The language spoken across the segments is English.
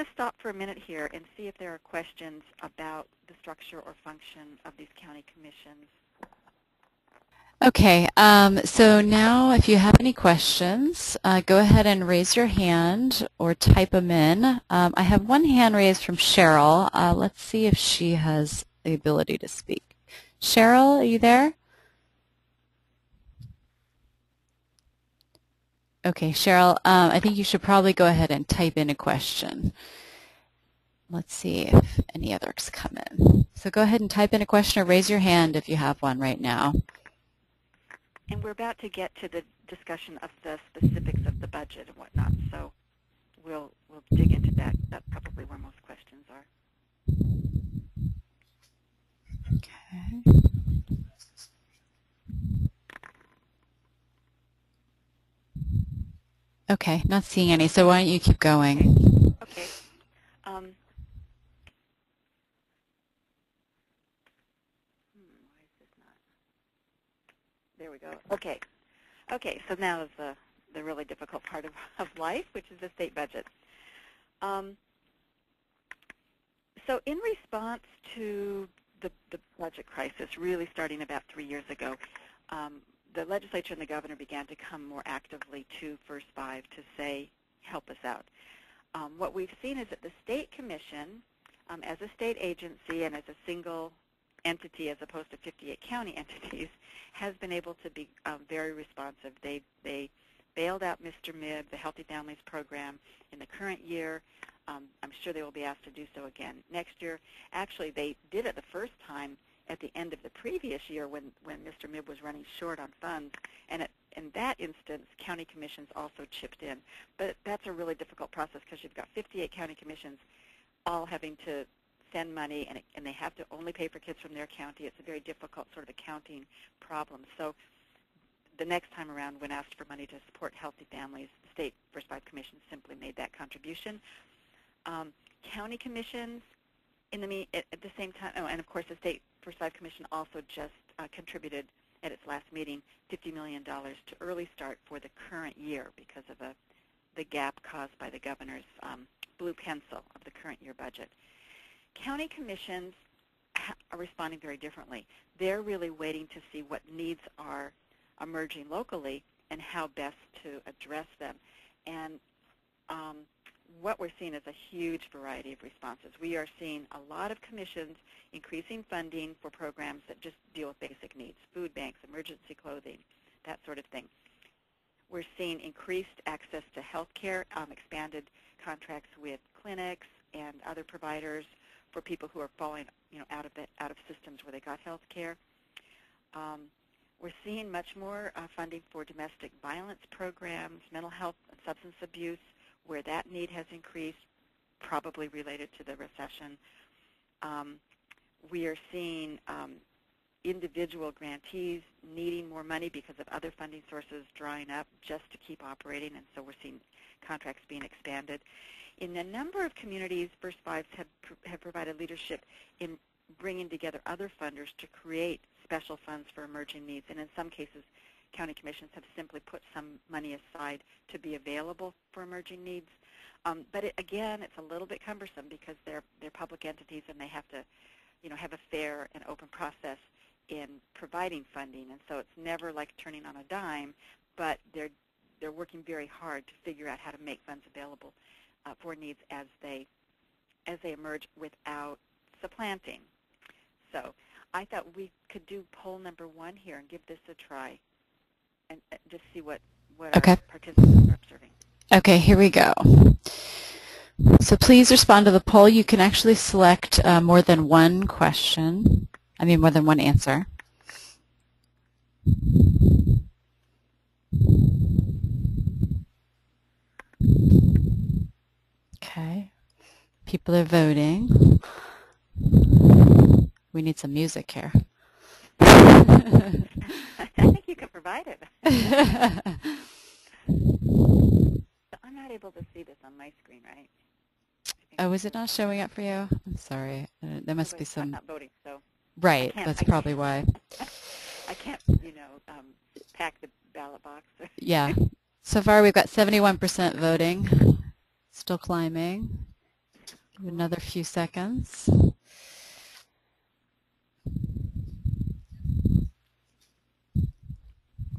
just stop for a minute here and see if there are questions about the structure or function of these county commissions. Okay, um, so now if you have any questions, uh, go ahead and raise your hand or type them in. Um, I have one hand raised from Cheryl. Uh, let's see if she has the ability to speak. Cheryl, are you there? Okay, Cheryl, um, I think you should probably go ahead and type in a question. Let's see if any others come in. So go ahead and type in a question or raise your hand if you have one right now. And we're about to get to the discussion of the specifics of the budget and whatnot, so we'll, we'll dig into that. That's probably where most questions are. Okay. Okay, not seeing any, so why don't you keep going? Okay. Um, hmm? There we go. Okay. Okay, so now is the, the really difficult part of, of life, which is the state budget. Um, so in response to the, the budget crisis, really starting about three years ago, um, the legislature and the governor began to come more actively to First Five to say, help us out. Um, what we've seen is that the state commission, um, as a state agency and as a single entity as opposed to 58 county entities, has been able to be um, very responsive. They, they bailed out MRMIB, the Healthy Families Program, in the current year. Um, I'm sure they will be asked to do so again next year. Actually, they did it the first time at the end of the previous year when, when MRMIB was running short on funds. And at, in that instance, county commissions also chipped in. But that's a really difficult process because you've got 58 county commissions all having to send money, and, it, and they have to only pay for kids from their county. It's a very difficult sort of accounting problem. So the next time around, when asked for money to support healthy families, the state First Five Commission simply made that contribution. Um, county commissions, in the at, at the same time, oh, and of course the state Five Commission also just uh, contributed at its last meeting $50 million to Early Start for the current year because of a, the gap caused by the governor's um, blue pencil of the current year budget. County commissions are responding very differently. They're really waiting to see what needs are emerging locally and how best to address them. And um, what we're seeing is a huge variety of responses. We are seeing a lot of commissions increasing funding for programs that just deal with basic needs, food banks, emergency clothing, that sort of thing. We're seeing increased access to health care, um, expanded contracts with clinics and other providers for people who are falling you know, out, of the, out of systems where they got health care. Um, we're seeing much more uh, funding for domestic violence programs, mental health and substance abuse, where that need has increased, probably related to the recession. Um, we are seeing um, individual grantees needing more money because of other funding sources drying up just to keep operating, and so we're seeing contracts being expanded. In a number of communities, First Fives have, have provided leadership in bringing together other funders to create special funds for emerging needs, and in some cases, county commissions have simply put some money aside to be available for emerging needs. Um, but it, again, it's a little bit cumbersome because they're they're public entities and they have to, you know, have a fair and open process in providing funding. And so it's never like turning on a dime, but they're they're working very hard to figure out how to make funds available uh, for needs as they as they emerge without supplanting. So I thought we could do poll number one here and give this a try and uh, just see what, what okay. participants are observing. Okay, here we go. So please respond to the poll. You can actually select uh, more than one question. I mean, more than one answer. Okay. People are voting. We need some music here. provide it. I'm not able to see this on my screen, right? Oh, is it not showing up for you? I'm sorry. Uh, there must be some. I'm not voting, so. Right, that's probably why. I can't, you know, um, pack the ballot box. yeah. So far, we've got 71% voting. Still climbing. Another few seconds.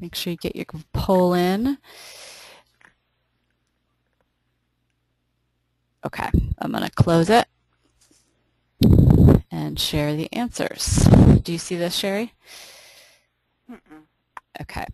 Make sure you get your pull in. Okay, I'm going to close it and share the answers. Do you see this, Sherry? Mm -mm. Okay.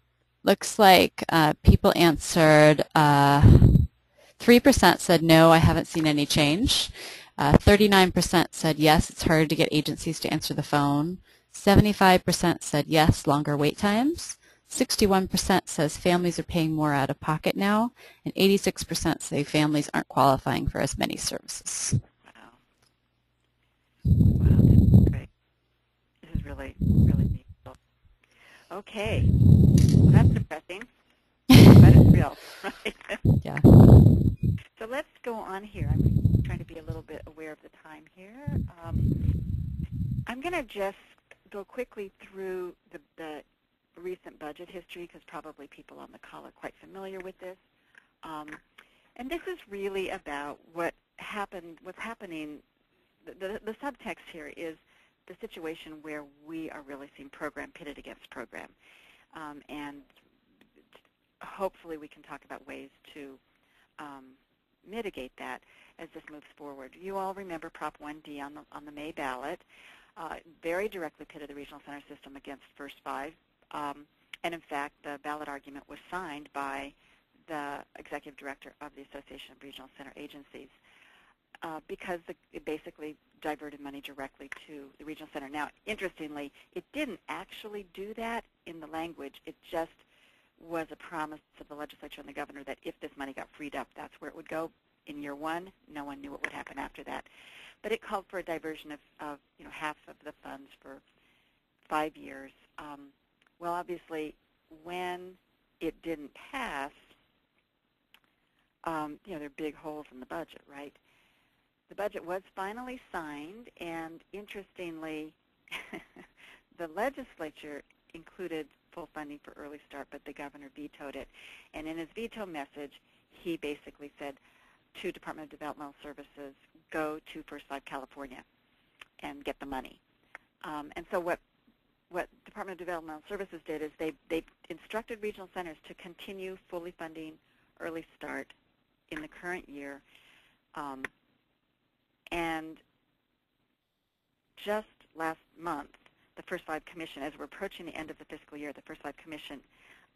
Looks like uh, people answered, 3% uh, said no, I haven't seen any change. 39% uh, said yes, it's hard to get agencies to answer the phone. 75% said yes, longer wait times. 61% says families are paying more out of pocket now, and 86% say families aren't qualifying for as many services. Wow. Wow, this is great. This is really, really neat. Okay. Well, that's depressing, but it's real, right? yeah. So let's go on here. I'm trying to be a little bit aware of the time here. Um, I'm going to just go quickly through the, the recent budget history because probably people on the call are quite familiar with this. Um, and this is really about what happened, what's happening. The, the, the, subtext here is the situation where we are really seeing program pitted against program. Um, and hopefully we can talk about ways to um, mitigate that as this moves forward. You all remember Prop 1D on the, on the May ballot. Uh, very directly pitted the regional center system against First Five um, and in fact, the ballot argument was signed by the executive director of the Association of Regional Center Agencies uh, because the, it basically diverted money directly to the regional center. Now, interestingly, it didn't actually do that in the language. It just was a promise to the legislature and the governor that if this money got freed up, that's where it would go. In year one, no one knew what would happen after that. But it called for a diversion of, of you know, half of the funds for five years. Um, well, obviously, when it didn't pass, um, you know, there are big holes in the budget, right? The budget was finally signed, and interestingly, the legislature included full funding for Early Start, but the governor vetoed it. And in his veto message, he basically said to Department of Developmental Services, go to First Five California and get the money. Um, and so what Department of Developmental Services did is they, they instructed regional centers to continue fully funding Early Start in the current year. Um, and just last month, the First Five Commission, as we're approaching the end of the fiscal year, the First Five Commission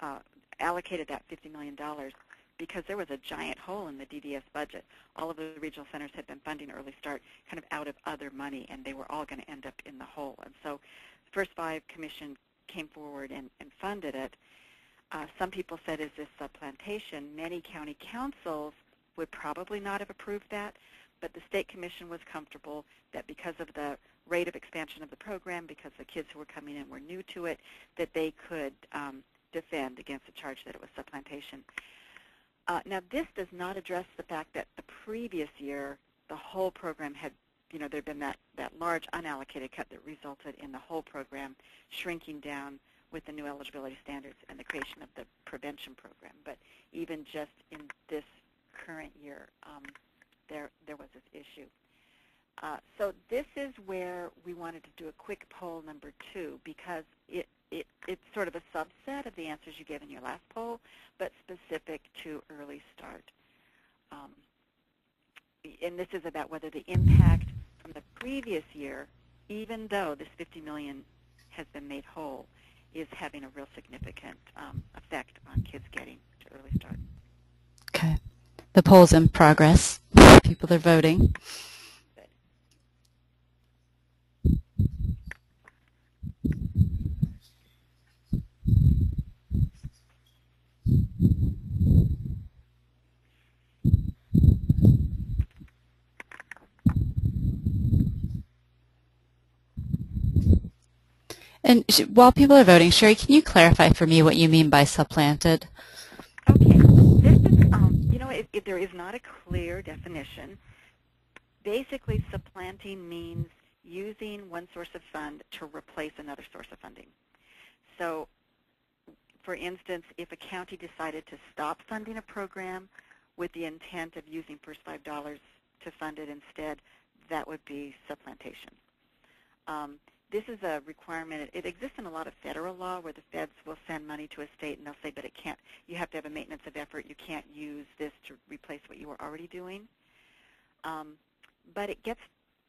uh, allocated that $50 million because there was a giant hole in the DDS budget. All of the regional centers had been funding Early Start kind of out of other money, and they were all going to end up in the hole. And so First Five Commission came forward and, and funded it. Uh, some people said, is this supplantation? Many county counsels would probably not have approved that, but the State Commission was comfortable that because of the rate of expansion of the program, because the kids who were coming in were new to it, that they could um, defend against the charge that it was supplantation. Uh, now, this does not address the fact that the previous year, the whole program had you know, there had been that, that large unallocated cut that resulted in the whole program shrinking down with the new eligibility standards and the creation of the prevention program. But even just in this current year, um, there, there was this issue. Uh, so this is where we wanted to do a quick poll number two because it, it, it's sort of a subset of the answers you gave in your last poll, but specific to early start. Um, and this is about whether the impact from the previous year, even though this 50 million has been made whole, is having a real significant um, effect on kids getting to early start. Okay. The poll's in progress. People are voting. And while people are voting, Sherry, can you clarify for me what you mean by supplanted? Okay. This is, um, you know, it, there is not a clear definition. Basically, supplanting means using one source of fund to replace another source of funding. So, for instance, if a county decided to stop funding a program with the intent of using First Five to fund it instead, that would be supplantation. Um, this is a requirement. It exists in a lot of federal law where the feds will send money to a state and they'll say, but it can't, you have to have a maintenance of effort. You can't use this to replace what you were already doing. Um, but it gets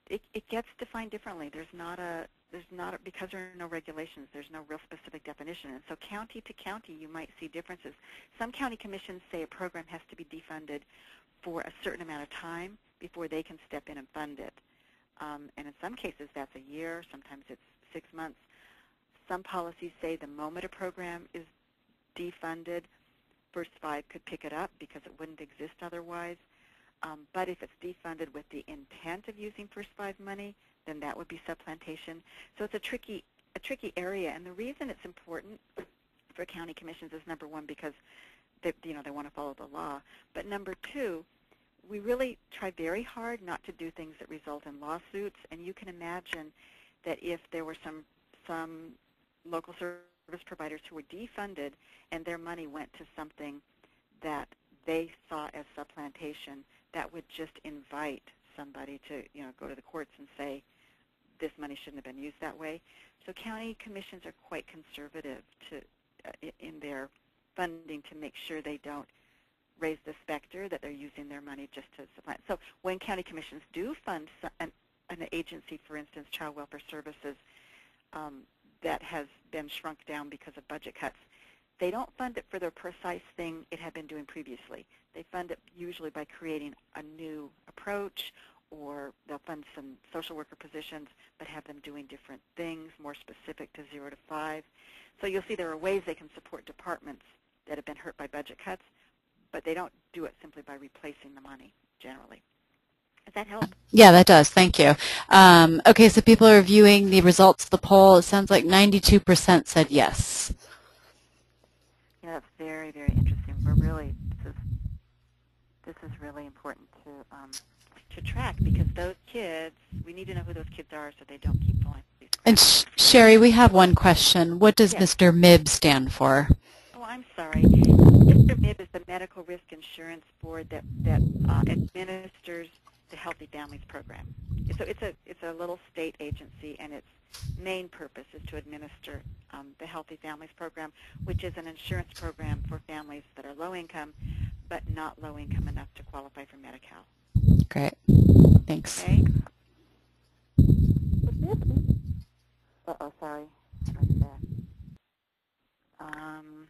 it, it gets defined differently. There's not a there's not a, because there are no regulations. There's no real specific definition, and so county to county, you might see differences. Some county commissions say a program has to be defunded for a certain amount of time before they can step in and fund it. Um, and in some cases, that's a year. Sometimes it's six months. Some policies say the moment a program is defunded, First Five could pick it up because it wouldn't exist otherwise. Um, but if it's defunded with the intent of using First Five money, then that would be supplantation. So it's a tricky, a tricky area. And the reason it's important for county commissions is number one because they, you know, they want to follow the law. But number two, we really try very hard not to do things that result in lawsuits. And you can imagine that if there were some some local service providers who were defunded and their money went to something that they saw as supplantation, that would just invite somebody to you know go to the courts and say this money shouldn't have been used that way. So county commissions are quite conservative to uh, in their funding to make sure they don't raise the specter that they're using their money just to supplant. So when county commissions do fund an, an agency, for instance, Child Welfare Services, um, that has been shrunk down because of budget cuts, they don't fund it for the precise thing it had been doing previously. They fund it usually by creating a new approach or they'll fund some social worker positions but have them doing different things, more specific to 0 to 5. So you'll see there are ways they can support departments that have been hurt by budget cuts, but they don't do it simply by replacing the money generally. Does that help? Yeah, that does. Thank you. Um, okay, so people are viewing the results of the poll. It sounds like 92% said yes. Yeah, that's very, very interesting. We're really this is this is really important to um, to track because those kids, we need to know who those kids are so they don't keep going. And Sh Sherry, we have one question. What does yes. MRMIB stand for? Oh, I'm sorry. Mr. MIB is the Medical Risk Insurance Board that that uh, administers the Healthy Families Program. So it's a it's a little state agency, and its main purpose is to administer um, the Healthy Families Program, which is an insurance program for families that are low income, but not low income enough to qualify for Medi-Cal. Great. Thanks. Okay. Uh-oh, sorry. Um,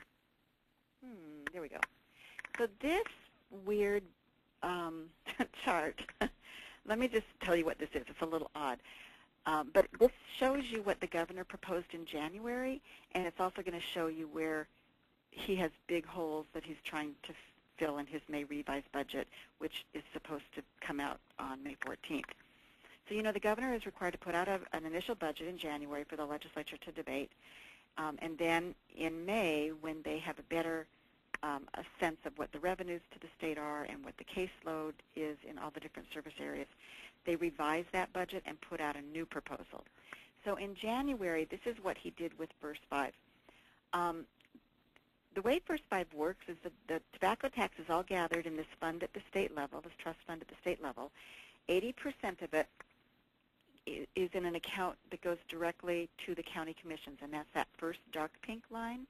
hmm, there we go. So this weird um, chart. Let me just tell you what this is. It's a little odd. Um, but this shows you what the governor proposed in January, and it's also going to show you where he has big holes that he's trying to fill in his May revised budget, which is supposed to come out on May 14th. So, you know, the governor is required to put out a, an initial budget in January for the legislature to debate, um, and then in May, when they have a better um, a sense of what the revenues to the state are and what the caseload is in all the different service areas. They revise that budget and put out a new proposal. So in January, this is what he did with First Five. Um, the way First Five works is that the tobacco tax is all gathered in this fund at the state level, this trust fund at the state level. 80% of it is in an account that goes directly to the county commissions, and that's that first dark pink line.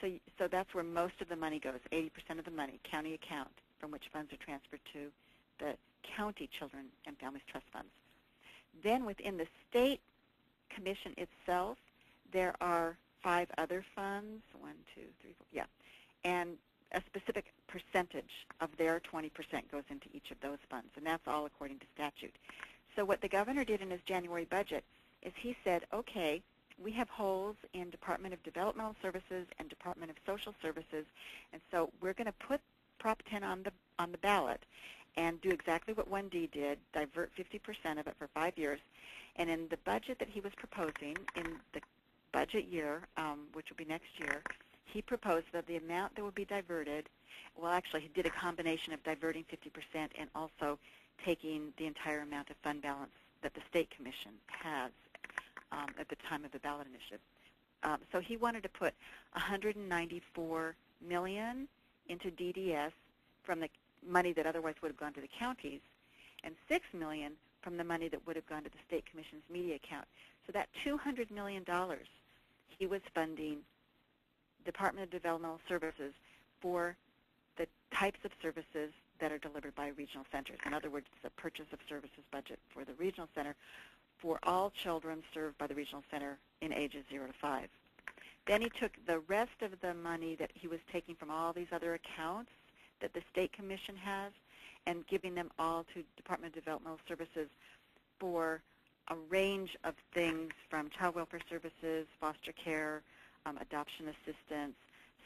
So, so that's where most of the money goes, 80% of the money, county account, from which funds are transferred to the county children and families trust funds. Then within the state commission itself, there are five other funds, one, two, three, four, yeah, and a specific percentage of their 20% goes into each of those funds, and that's all according to statute. So what the governor did in his January budget is he said, okay, we have holes in Department of Developmental Services and Department of Social Services, and so we're going to put Prop 10 on the on the ballot and do exactly what 1D did, divert 50% of it for five years. And in the budget that he was proposing, in the budget year, um, which will be next year, he proposed that the amount that would be diverted, well, actually, he did a combination of diverting 50% and also taking the entire amount of fund balance that the State Commission has um, at the time of the ballot initiative. Um, so he wanted to put 194 million into DDS from the money that otherwise would have gone to the counties, and 6 million from the money that would have gone to the State Commission's media account. So that $200 million, he was funding Department of Developmental Services for the types of services that are delivered by regional centers. In other words, the purchase of services budget for the regional center for all children served by the regional center in ages 0 to 5. Then he took the rest of the money that he was taking from all these other accounts that the State Commission has and giving them all to Department of Developmental Services for a range of things from child welfare services, foster care, um, adoption assistance,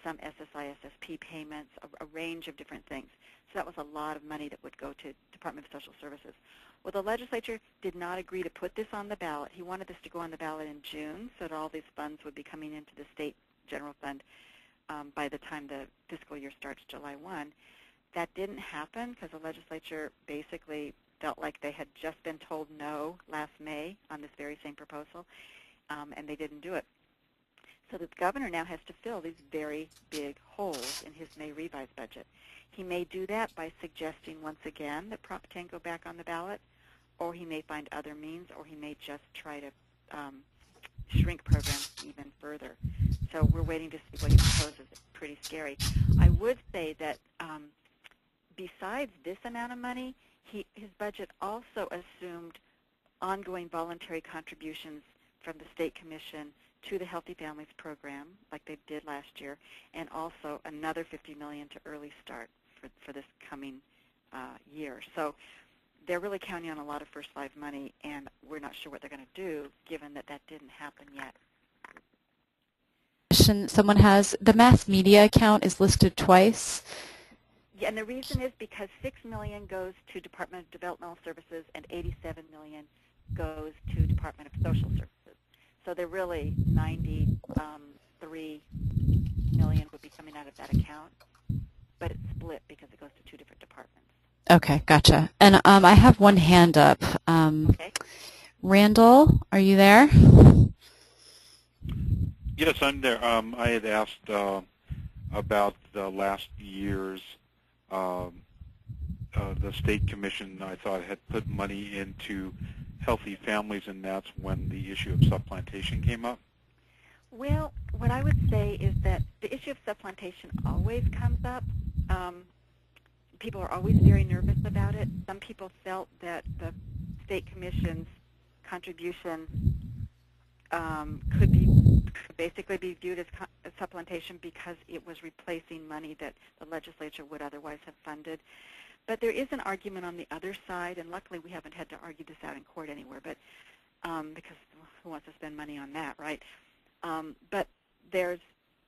some SSI, SSP payments, a, a, range of different things. So that was a lot of money that would go to Department of Social Services. Well, the legislature did not agree to put this on the ballot. He wanted this to go on the ballot in June so that all these funds would be coming into the state general fund um, by the time the fiscal year starts July 1. That didn't happen because the legislature basically felt like they had just been told no last May on this very same proposal, um, and they didn't do it. So the governor now has to fill these very big holes in his May revised budget. He may do that by suggesting once again that Prop 10 go back on the ballot, or he may find other means, or he may just try to um, shrink programs even further. So we're waiting to see what he proposes. It's pretty scary. I would say that um, besides this amount of money, he, his budget also assumed ongoing voluntary contributions from the State Commission to the Healthy Families Program, like they did last year, and also another 50 million to Early Start for, for this coming uh, year. So they're really counting on a lot of First Five money, and we're not sure what they're going to do, given that that didn't happen yet. Someone has the mass media account is listed twice. Yeah, and the reason is because six million goes to Department of Developmental Services and 87 million goes to Department of Social Services. So they're really 93 million would be coming out of that account, but it's split because it goes to two different departments. Okay, gotcha. And um, I have one hand up. Um, okay. Randall, are you there? Yes, I'm there. Um, I had asked uh, about the last year's um, uh, the state commission. I thought had put money into healthy families, and that's when the issue of supplantation came up? Well, what I would say is that the issue of supplantation always comes up. Um, people are always very nervous about it. Some people felt that the state commission's contribution um, could be could basically be viewed as, as supplantation because it was replacing money that the legislature would otherwise have funded. But there is an argument on the other side, and luckily we haven't had to argue this out in court anywhere, but um, because who wants to spend money on that, right? Um, but there's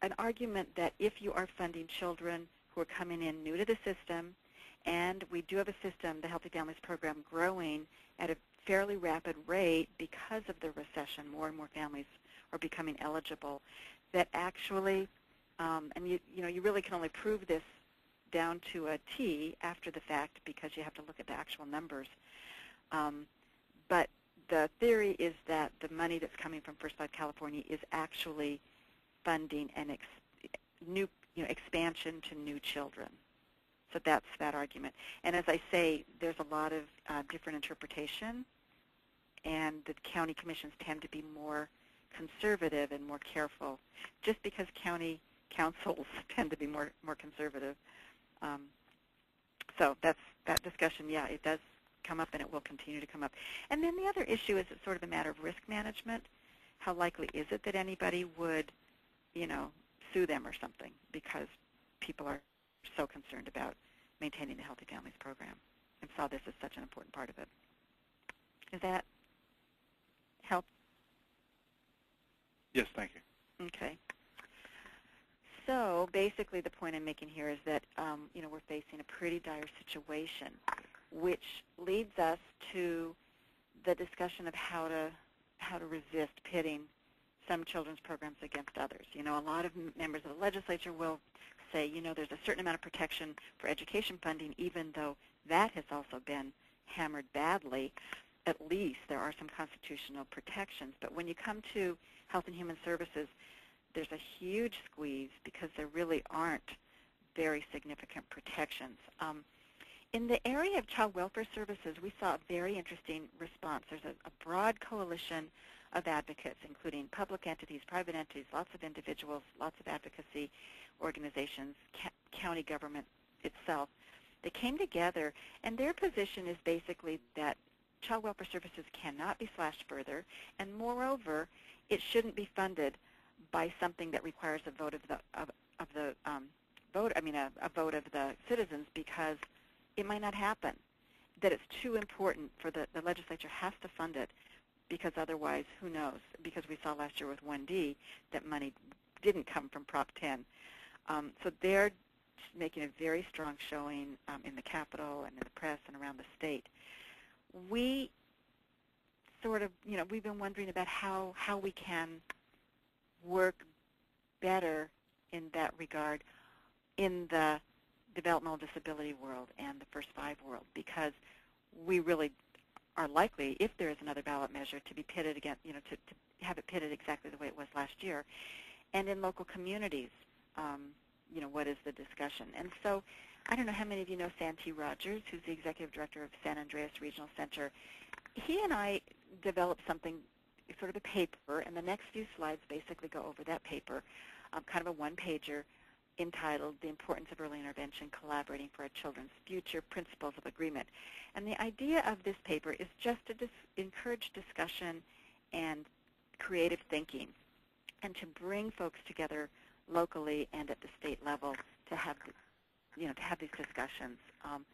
an argument that if you are funding children who are coming in new to the system, and we do have a system, the Healthy Families Program, growing at a fairly rapid rate because of the recession, more and more families are becoming eligible, that actually, um, and you, you know, you really can only prove this down to a T after the fact because you have to look at the actual numbers. Um, but the theory is that the money that's coming from First Five California is actually funding an ex new you know, expansion to new children. So that's that argument. And as I say, there's a lot of uh, different interpretation, and the county commissions tend to be more conservative and more careful, just because county counsels tend to be more more conservative. Um, so that's that discussion. Yeah, it does come up, and it will continue to come up. And then the other issue is it's sort of a matter of risk management. How likely is it that anybody would, you know, sue them or something because people are so concerned about maintaining the Healthy Families Program and saw this as such an important part of it. Does that help? Yes, thank you. Okay. So basically the point I'm making here is that um, you know we're facing a pretty dire situation, which leads us to the discussion of how to how to resist pitting some children's programs against others. You know, a lot of members of the legislature will say, you know, there's a certain amount of protection for education funding, even though that has also been hammered badly. At least there are some constitutional protections. But when you come to Health and Human Services, there's a huge squeeze because there really aren't very significant protections. Um, In the area of child welfare services, we saw a very interesting response. There's a, a broad coalition of advocates, including public entities, private entities, lots of individuals, lots of advocacy organizations, county government itself, They came together, and their position is basically that child welfare services cannot be slashed further, and moreover, it shouldn't be funded by something that requires a vote of the of, of the um, vote. I mean, a, a vote of the citizens because it might not happen. That it's too important for the the legislature has to fund it because otherwise, who knows? Because we saw last year with 1D that money didn't come from Prop 10. Um, so they're making a very strong showing um, in the Capitol and in the press and around the state. We sort of, you know, we've been wondering about how, how we can work better in that regard in the developmental disability world and the first five world because we really are likely, if there is another ballot measure, to be pitted against, you know, to, to have it pitted exactly the way it was last year. And in local communities, um, you know, what is the discussion? And so I don't know how many of you know Santi Rogers, who's the executive director of San Andreas Regional Center. He and I developed something, sort of a paper, and the next few slides basically go over that paper, um, kind of a one-pager entitled The Importance of Early Intervention, Collaborating for Our Children's Future, Principles of Agreement. And the idea of this paper is just to dis encourage discussion and creative thinking and to bring folks together locally and at the state level to have, you know, to have these discussions. Um,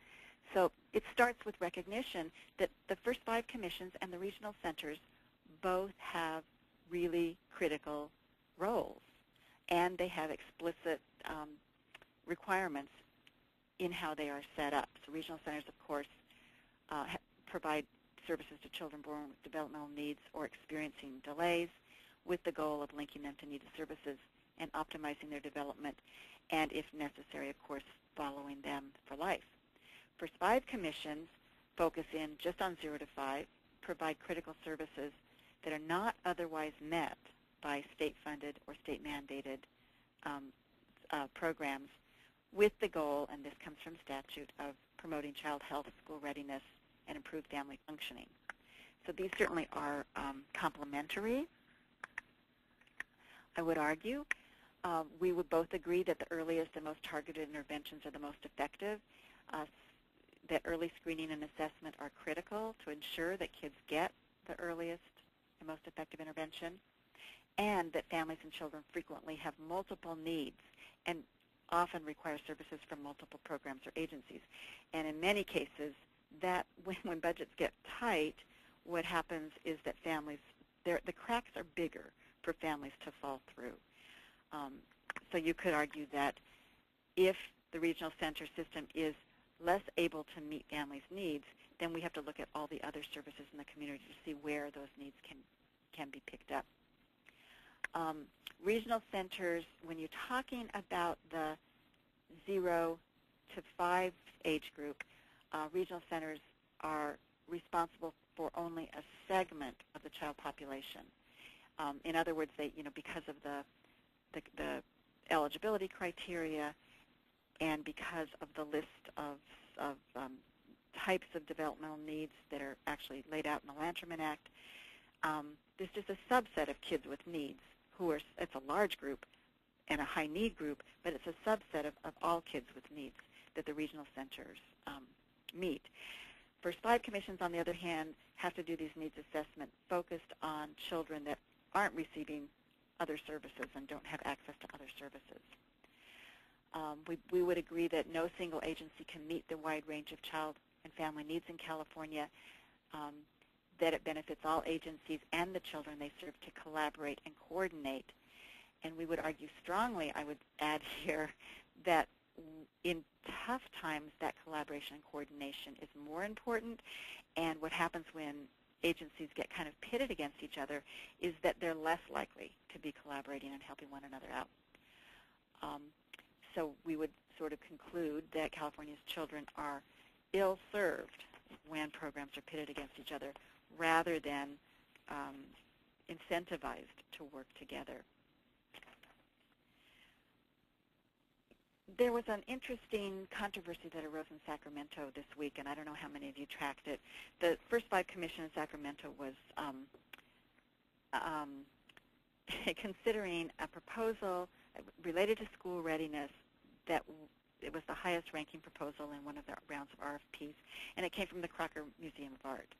so it starts with recognition that the first five commissions and the regional centers both have really critical roles, and they have explicit um, requirements in how they are set up. So regional centers, of course, uh, provide services to children born with developmental needs or experiencing delays with the goal of linking them to needed services and optimizing their development, and if necessary, of course, following them for life. First five commissions focus in just on 0 to 5, provide critical services that are not otherwise met by state-funded or state-mandated um, uh, programs with the goal, and this comes from statute, of promoting child health, school readiness, and improved family functioning. So these certainly are um, complementary, I would argue. Um, we would both agree that the earliest and most targeted interventions are the most effective, uh, that early screening and assessment are critical to ensure that kids get the earliest and most effective intervention, and that families and children frequently have multiple needs and often require services from multiple programs or agencies. And in many cases, that when, when budgets get tight, what happens is that families, the cracks are bigger for families to fall through. Um, so you could argue that if the regional center system is less able to meet families' needs, then we have to look at all the other services in the community to see where those needs can, can be picked up. Um, regional centers, when you're talking about the 0 to 5 age group, uh, regional centers are responsible for only a segment of the child population. Um, in other words, they, you know, because of the the, the eligibility criteria and because of the list of, of um, types of developmental needs that are actually laid out in the Lanterman Act, um, there's just a subset of kids with needs who are, it's a large group and a high need group, but it's a subset of, of all kids with needs that the regional centers um, meet. First five commissions, on the other hand, have to do these needs assessment focused on children that aren't receiving other services and don't have access to other services. Um, we, we would agree that no single agency can meet the wide range of child and family needs in California, um, that it benefits all agencies and the children they serve to collaborate and coordinate. And we would argue strongly, I would add here, that in tough times that collaboration and coordination is more important. And what happens when agencies get kind of pitted against each other is that they're less likely to be collaborating and helping one another out. Um, so we would sort of conclude that California's children are ill-served when programs are pitted against each other rather than um, incentivized to work together. there was an interesting controversy that arose in Sacramento this week, and I don't know how many of you tracked it. The First Five Commission in Sacramento was um, um, considering a proposal related to school readiness that it was the highest ranking proposal in one of the rounds of RFPs, and it came from the Crocker Museum of Art.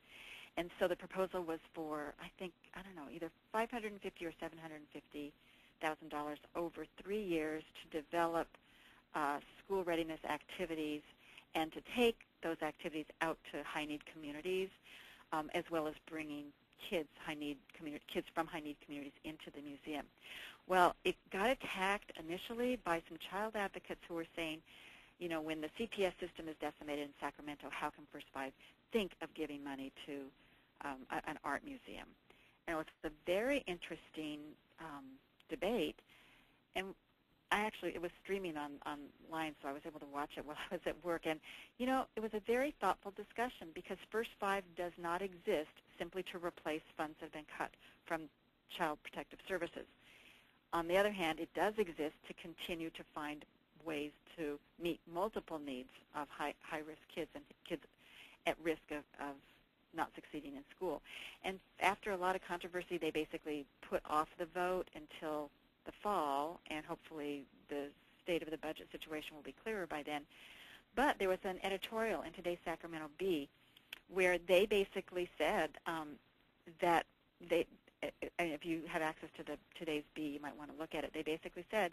And so the proposal was for, I think, I don't know, either 550 or 750 thousand dollars over three years to develop uh, school readiness activities and to take those activities out to high need communities, um, as well as bringing kids high need kids from high need communities into the museum. Well, it got attacked initially by some child advocates who were saying, you know, when the CPS system is decimated in Sacramento, how can First Five think of giving money to um, a, an art museum? And it was a very interesting um, debate, and I actually, it was streaming on online, so I was able to watch it while I was at work. And, you know, it was a very thoughtful discussion because First Five does not exist simply to replace funds that have been cut from Child Protective Services. On the other hand, it does exist to continue to find ways to meet multiple needs of high, high-risk kids and kids at risk of, of not succeeding in school. And after a lot of controversy, they basically put off the vote until the fall, and hopefully the state of the budget situation will be clearer by then. But there was an editorial in today's Sacramento Bee where they basically said um, that they, and if you have access to the today's Bee, you might want to look at it. They basically said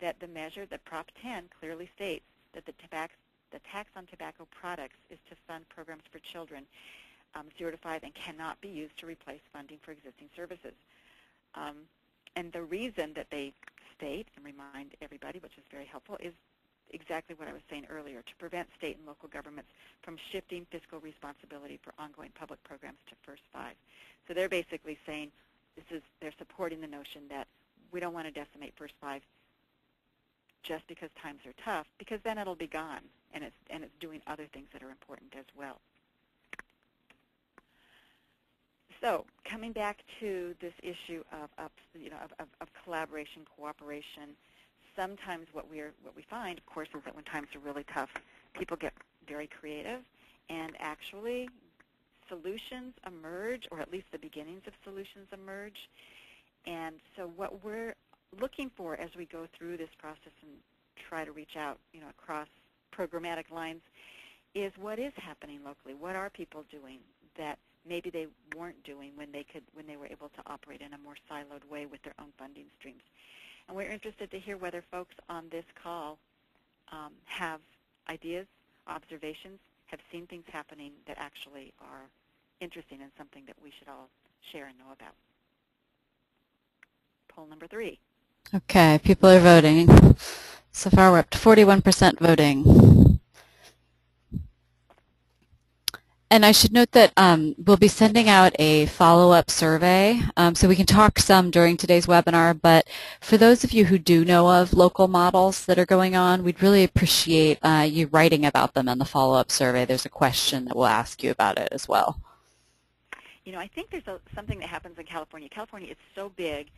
that the measure, the Prop 10, clearly states that the, tobacco, the tax on tobacco products is to fund programs for children um, 0 to 5 and cannot be used to replace funding for existing services. Um, and the reason that they state and remind everybody, which is very helpful, is exactly what I was saying earlier, to prevent state and local governments from shifting fiscal responsibility for ongoing public programs to First Five. So they're basically saying this is they're supporting the notion that we don't want to decimate First Five just because times are tough, because then it'll be gone, and it's and it's doing other things that are important as well. So coming back to this issue of, of you know, of, of, collaboration, cooperation, sometimes what we are, what we find, of course, is that when times are really tough, people get very creative, and actually solutions emerge, or at least the beginnings of solutions emerge. And so what we're looking for as we go through this process and try to reach out, you know, across programmatic lines, is what is happening locally. What are people doing that maybe they weren't doing when they could when they were able to operate in a more siloed way with their own funding streams. And we're interested to hear whether folks on this call um, have ideas, observations, have seen things happening that actually are interesting and something that we should all share and know about. Poll number three. Okay, people are voting. So far we're up to 41% voting. And I should note that um, we'll be sending out a follow-up survey, um, so we can talk some during today's webinar, but for those of you who do know of local models that are going on, we'd really appreciate uh, you writing about them in the follow-up survey. There's a question that we'll ask you about it as well. You know, I think there's a, something that happens in California. California is so big,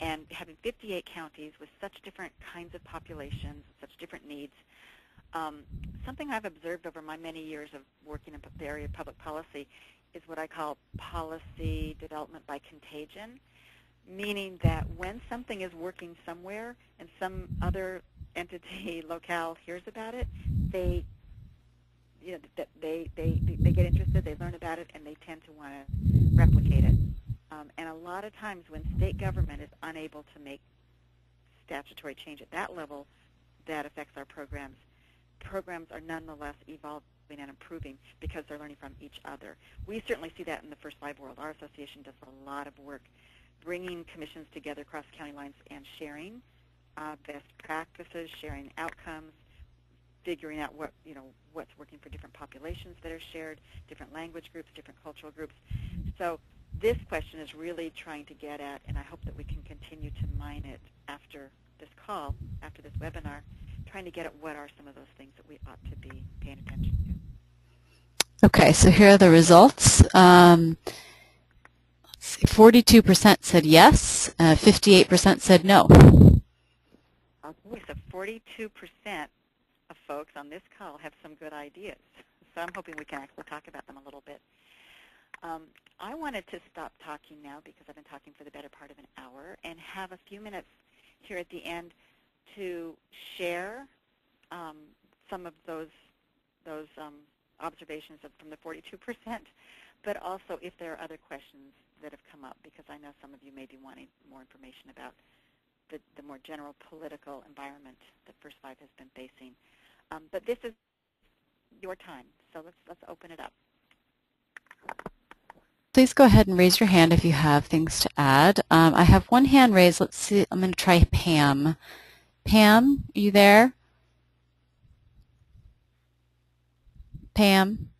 and having 58 counties with such different kinds of populations, such different needs, um, something I've observed over my many years of working in the area of public policy is what I call policy development by contagion, meaning that when something is working somewhere and some other entity, locale hears about it, they you know, they, they, they get interested, they learn about it, and they tend to want to replicate it. Um, and a lot of times when state government is unable to make statutory change at that level, that affects our programs programs are nonetheless evolving and improving because they're learning from each other. We certainly see that in the First Five World. Our association does a lot of work bringing commissions together across county lines and sharing uh, best practices, sharing outcomes, figuring out what you know what's working for different populations that are shared, different language groups, different cultural groups. So this question is really trying to get at, and I hope that we can continue to mine it after this call, after this webinar, trying to get at what are some of those things that we ought to be paying attention to. Okay, so here are the results. Um, 42% said yes, 58% uh, said no. Okay, so 42% of folks on this call have some good ideas. So I'm hoping we can actually talk about them a little bit. Um, I wanted to stop talking now because I've been talking for the better part of an hour and have a few minutes here at the end to share um, some of those those um, observations of, from the 42%, but also if there are other questions that have come up, because I know some of you may be wanting more information about the, the more general political environment that First Five has been facing. Um, but this is your time, so let's let's open it up. Please go ahead and raise your hand if you have things to add. Um, I have one hand raised. Let's see. I'm going to try Pam. Pam, are you there? Pam?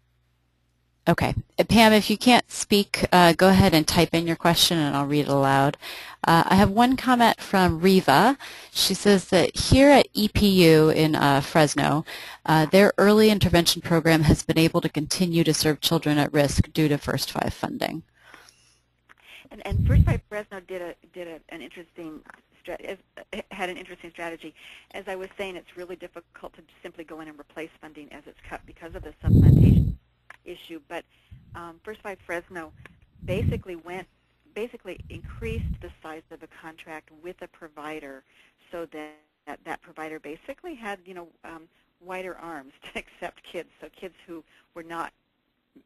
Okay. Pam, if you can't speak, uh, go ahead and type in your question and I'll read it aloud. Uh, I have one comment from Riva. She says that here at EPU in uh, Fresno, uh, their early intervention program has been able to continue to serve children at risk due to First Five funding. And, and First Five Fresno did a did a, an interesting had an interesting strategy. As I was saying, it's really difficult to simply go in and replace funding as it's cut because of the supplementation issue. But um, First Five Fresno basically went basically increased the size of a contract with a provider so that that, that provider basically had you know um, wider arms to accept kids. So kids who were not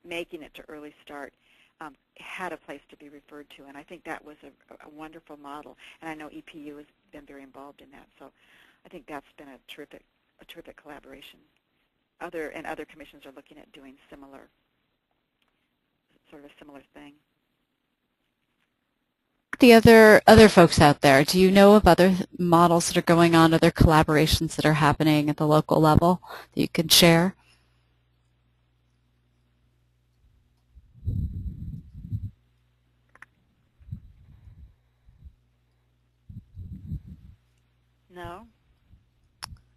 making it to early start um, had a place to be referred to, and I think that was a, a wonderful model. And I know EPU has been very involved in that, so I think that's been a terrific, a terrific collaboration. Other and other commissions are looking at doing similar, sort of a similar thing. The other other folks out there, do you know of other models that are going on, other collaborations that are happening at the local level that you can share? No.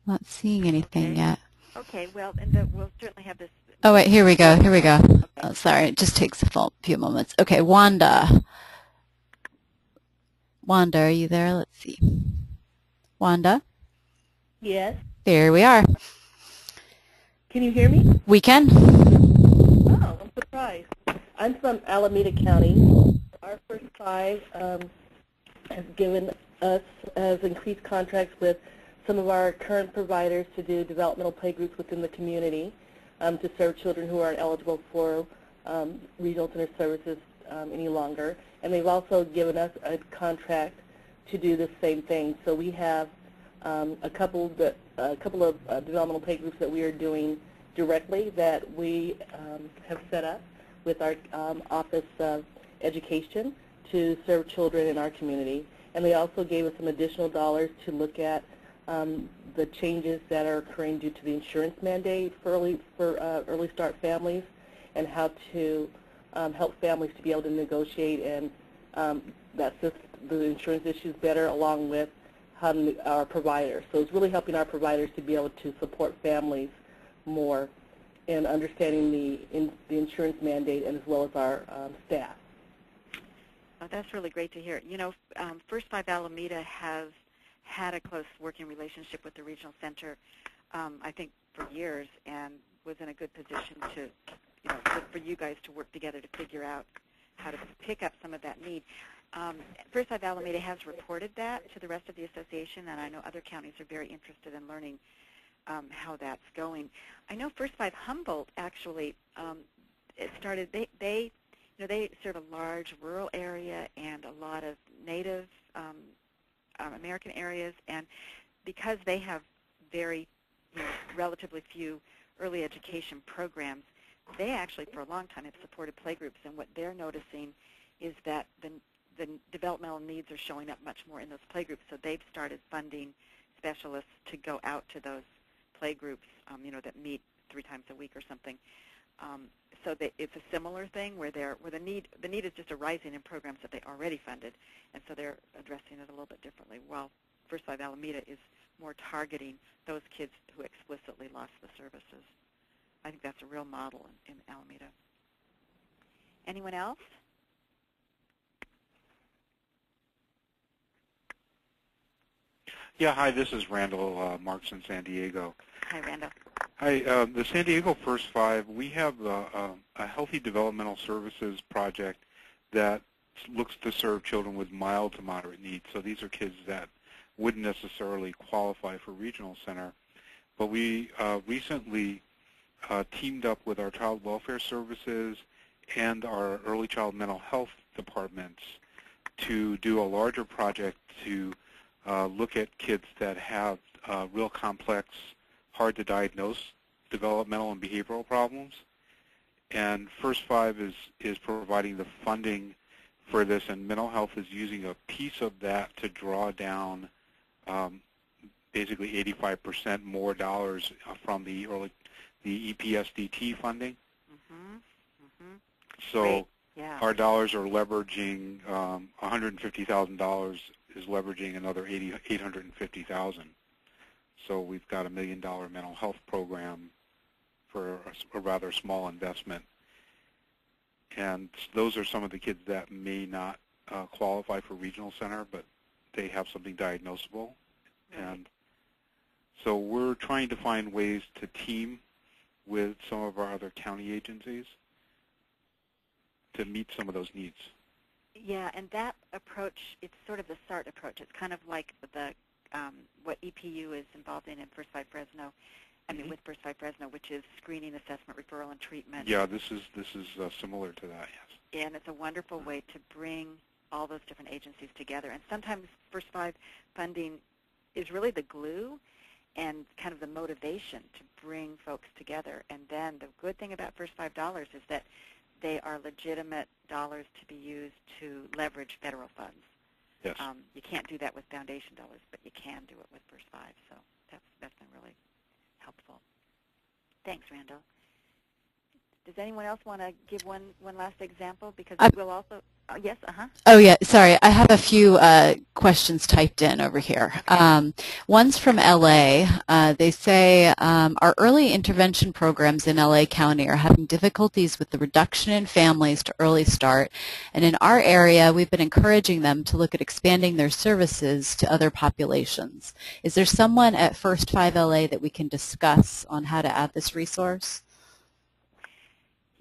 Not seeing anything okay. yet. Okay, well, and the, we'll certainly have this. Oh, wait, here we go, here we go. Okay. Oh, sorry, it just takes a few moments. Okay, Wanda. Wanda, are you there? Let's see. Wanda? Yes. There we are. Can you hear me? We can. Oh, I'm surprised. I'm from Alameda County. Our first five um, has given us has increased contracts with some of our current providers to do developmental playgroups within the community um, to serve children who aren't eligible for um, regional center services um, any longer. And they've also given us a contract to do the same thing. So we have um, a couple couple of uh, developmental playgroups that we are doing directly that we um, have set up with our um, Office of Education to serve children in our community and they also gave us some additional dollars to look at um, the changes that are occurring due to the insurance mandate for early, for, uh, early start families and how to um, help families to be able to negotiate and um, just the insurance issues better along with how our providers. So it's really helping our providers to be able to support families more in understanding the, in, the insurance mandate and as well as our um, staff. Oh, that's really great to hear. You know, um, First Five Alameda has had a close working relationship with the regional center, um, I think, for years, and was in a good position to, you know, for you guys to work together to figure out how to pick up some of that need. Um, First Five Alameda has reported that to the rest of the association, and I know other counties are very interested in learning um, how that's going. I know First Five Humboldt actually um, it started. They they you know, they serve a large rural area and a lot of native um, um, American areas, and because they have very you know, relatively few early education programs, they actually for a long time have supported playgroups, and what they're noticing is that the, the developmental needs are showing up much more in those playgroups, so they've started funding specialists to go out to those playgroups, um, you know, that meet three times a week or something, um, so that it's a similar thing where they're where the need the need is just arising in programs that they already funded, and so they're addressing it a little bit differently. While First Five Alameda is more targeting those kids who explicitly lost the services. I think that's a real model in, in Alameda. Anyone else? Yeah, hi, this is Randall uh, Marks in San Diego. Hi, Randall. Hi, uh, the San Diego First Five, we have uh, uh, a Healthy Developmental Services project that looks to serve children with mild to moderate needs. So these are kids that wouldn't necessarily qualify for regional center. But we uh, recently uh, teamed up with our child welfare services and our early child mental health departments to do a larger project to uh, look at kids that have uh, real complex, hard to diagnose developmental and behavioral problems. And First Five is, is providing the funding for this, and mental health is using a piece of that to draw down um, basically 85% more dollars from the early, the EPSDT funding. Mm-hmm. Mm-hmm. So Yeah. our dollars are leveraging um, $150,000 is leveraging another 80, 850,000. So we've got a million dollar mental health program for a, a rather small investment. And those are some of the kids that may not uh, qualify for regional center, but they have something diagnosable. Right. And so we're trying to find ways to team with some of our other county agencies to meet some of those needs. Yeah, and that approach, it's sort of the SART approach. It's kind of like the um, what EPU is involved in in First Five Fresno, I mean Mhm. with First Five Fresno, which is screening, assessment, referral, and treatment. Yeah, this is this is uh, similar to that. Yes. And it's a wonderful way to bring all those different agencies together. And sometimes First Five funding is really the glue and kind of the motivation to bring folks together. And then the good thing about First Five dollars is that they are legitimate dollars to be used to leverage federal funds. Yes. Um, you can't do that with foundation dollars, but you can do it with First Five. So that's that's been really helpful. Thanks, Randall. Does anyone else want to give one one last example? Because I- we'll also. Oh, yes. Uh huh. Oh yeah, sorry. I have a few uh, questions typed in over here. Um, one's from LA. Uh, they say um, our early intervention programs in LA County are having difficulties with the reduction in families to early start, and in our area, we've been encouraging them to look at expanding their services to other populations. Is there someone at First Five LA that we can discuss on how to add this resource?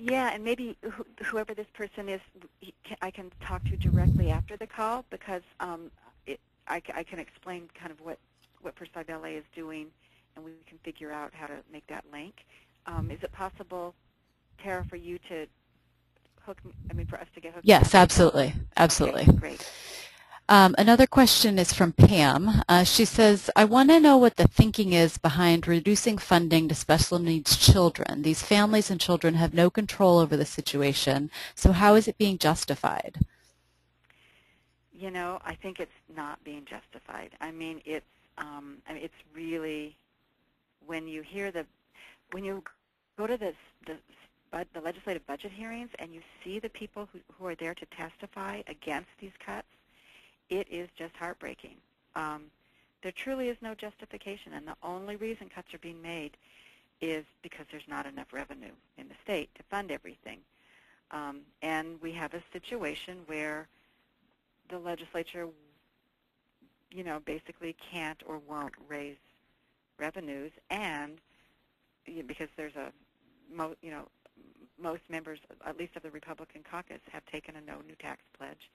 Yeah, and maybe wh- whoever this person is, he ca- I can talk to directly after the call because um, it, I, I can explain kind of what, what Five LA is doing, and we can figure out how to make that link. Um, is it possible, Tara, for you to hook? I mean, for us to get hooked? Yes, up? absolutely, absolutely. Okay, great. Um, another question is from Pam. Uh, she says, I want to know what the thinking is behind reducing funding to special needs children. These families and children have no control over the situation, so how is it being justified? You know, I think it's not being justified. I mean, it's um, I mean, it's really when you hear the when you go to the the, the legislative budget hearings and you see the people who, who are there to testify against these cuts, it is just heartbreaking. Um, there truly is no justification, and the only reason cuts are being made is because there's not enough revenue in the state to fund everything. Um, and we have a situation where the legislature, you know, basically can't or won't raise revenues, and because there's a, you know, most members, at least of the Republican caucus, have taken a no new tax pledge,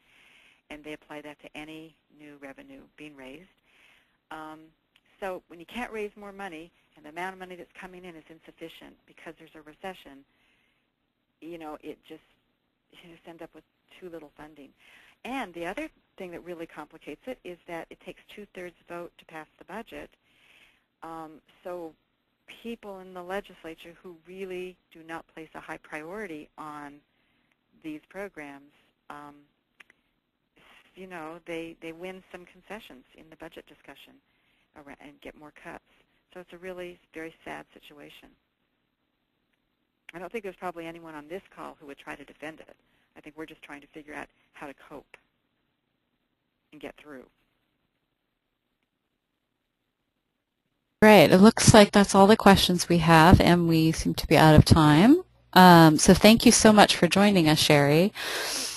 and they apply that to any new revenue being raised. Um, so when you can't raise more money, and the amount of money that's coming in is insufficient because there's a recession, you know, it just you just end up with too little funding. And the other thing that really complicates it is that it takes two-thirds vote to pass the budget. Um, so people in the legislature who really do not place a high priority on these programs, um, you know, they, they win some concessions in the budget discussion and get more cuts. So it's a really very sad situation. I don't think there's probably anyone on this call who would try to defend it. I think we're just trying to figure out how to cope and get through. Great. It looks like that's all the questions we have, and we seem to be out of time. Um, so thank you so much for joining us, Sherry.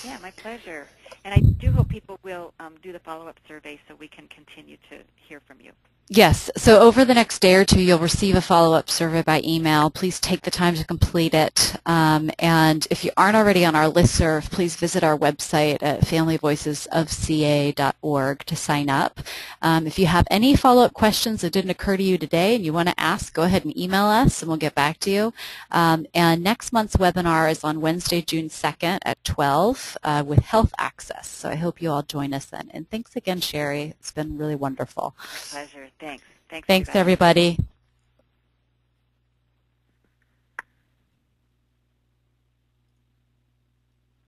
Yeah, my pleasure. And I do hope people will um, do the follow-up survey so we can continue to hear from you. Yes. So over the next day or two, you'll receive a follow-up survey by email. Please take the time to complete it. Um, and if you aren't already on our listserv, please visit our website at familyvoicesofca.org to sign up. Um, if you have any follow-up questions that didn't occur to you today and you want to ask, go ahead and email us and we'll get back to you. Um, and next month's webinar is on Wednesday, June 2nd at 12 uh, with Health Access. So I hope you all join us then. And thanks again, Sherry. It's been really wonderful. Pleasure. Thanks. Thanks, Thanks, everybody. everybody.